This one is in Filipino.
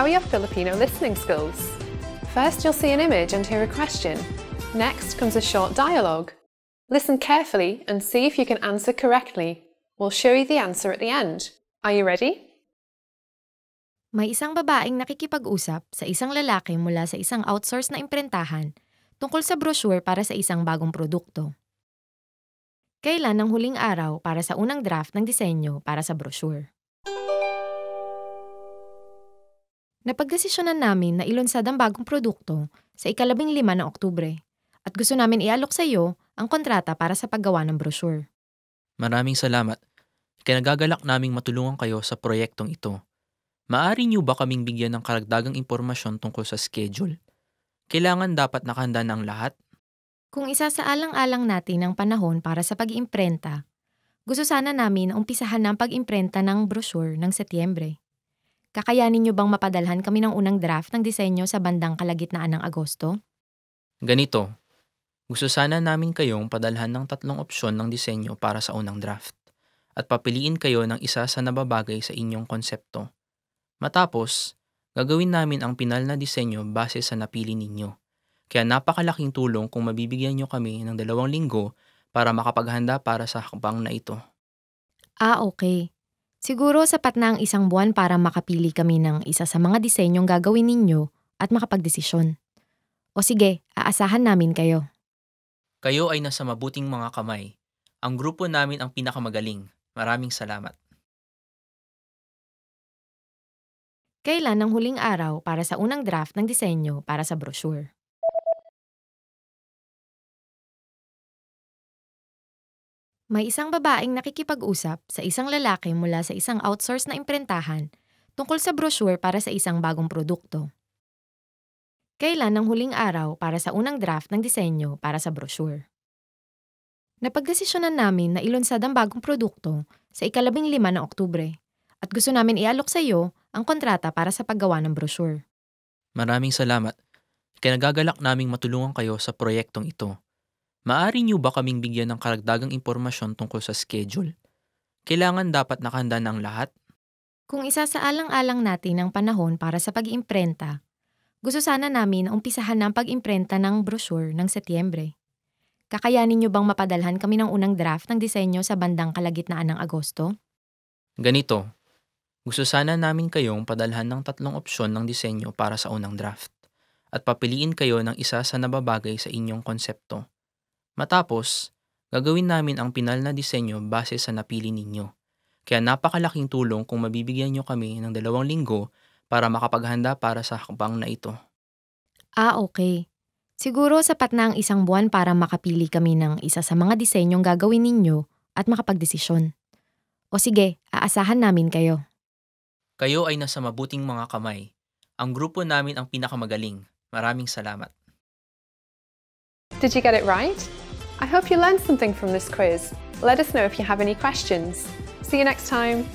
how are your Filipino listening skills? First, you'll see an image and hear a question. Next comes a short dialogue. Listen carefully and see if you can answer correctly. We'll show you the answer at the end. Are you ready? May isang babaeng nakikipag-usap sa isang lalaki mula sa isang outsource na imprentahan tungkol sa brochure para sa isang bagong produkto. Kailan ang huling araw para sa unang draft ng disenyo para sa brochure? Napagdesisyonan namin na ilunsad ang bagong produkto sa ikalabing lima ng Oktubre at gusto namin ialok sa iyo ang kontrata para sa paggawa ng brochure. Maraming salamat. Kinagagalak naming matulungan kayo sa proyektong ito. Maari niyo ba kaming bigyan ng karagdagang impormasyon tungkol sa schedule? Kailangan dapat nakahanda ng lahat? Kung isasaalang-alang natin ang panahon para sa pag-imprenta, gusto sana namin na umpisahan ng pag-imprenta ng brochure ng Setyembre. Kakayanin niyo bang mapadalhan kami ng unang draft ng disenyo sa bandang kalagitnaan ng Agosto? Ganito, gusto sana namin kayong padalhan ng tatlong opsyon ng disenyo para sa unang draft at papiliin kayo ng isa sa nababagay sa inyong konsepto. Matapos, gagawin namin ang pinal na disenyo base sa napili ninyo. Kaya napakalaking tulong kung mabibigyan nyo kami ng dalawang linggo para makapaghanda para sa hakbang na ito. Ah, okay. Siguro sapat na ang isang buwan para makapili kami ng isa sa mga disenyong gagawin ninyo at makapagdesisyon. O sige, aasahan namin kayo. Kayo ay nasa mabuting mga kamay. Ang grupo namin ang pinakamagaling. Maraming salamat. Kailan ang huling araw para sa unang draft ng disenyo para sa brochure? May isang babaeng nakikipag-usap sa isang lalaki mula sa isang outsource na imprentahan tungkol sa brochure para sa isang bagong produkto. Kailan ang huling araw para sa unang draft ng disenyo para sa brochure? Napagdesisyonan namin na ilunsad ang bagong produkto sa ikalabing lima ng Oktubre at gusto namin ialok sa iyo ang kontrata para sa paggawa ng brochure. Maraming salamat. Kinagagalak naming matulungan kayo sa proyektong ito. Maari niyo ba kaming bigyan ng karagdagang impormasyon tungkol sa schedule? Kailangan dapat nakahanda ng lahat? Kung isasaalang-alang natin ang panahon para sa pag-imprenta, gusto sana namin na umpisahan ng pag-imprenta ng brochure ng Setyembre. Kakayanin niyo bang mapadalhan kami ng unang draft ng disenyo sa bandang kalagitnaan ng Agosto? Ganito, gusto sana namin kayong padalhan ng tatlong opsyon ng disenyo para sa unang draft at papiliin kayo ng isa sa nababagay sa inyong konsepto. Matapos, gagawin namin ang pinal na disenyo base sa napili ninyo. Kaya napakalaking tulong kung mabibigyan nyo kami ng dalawang linggo para makapaghanda para sa hakbang na ito. Ah, okay. Siguro sapat na ang isang buwan para makapili kami ng isa sa mga disenyong gagawin ninyo at makapagdesisyon. O sige, aasahan namin kayo. Kayo ay nasa mabuting mga kamay. Ang grupo namin ang pinakamagaling. Maraming salamat. Did you get it right? I hope you learned something from this quiz. Let us know if you have any questions. See you next time.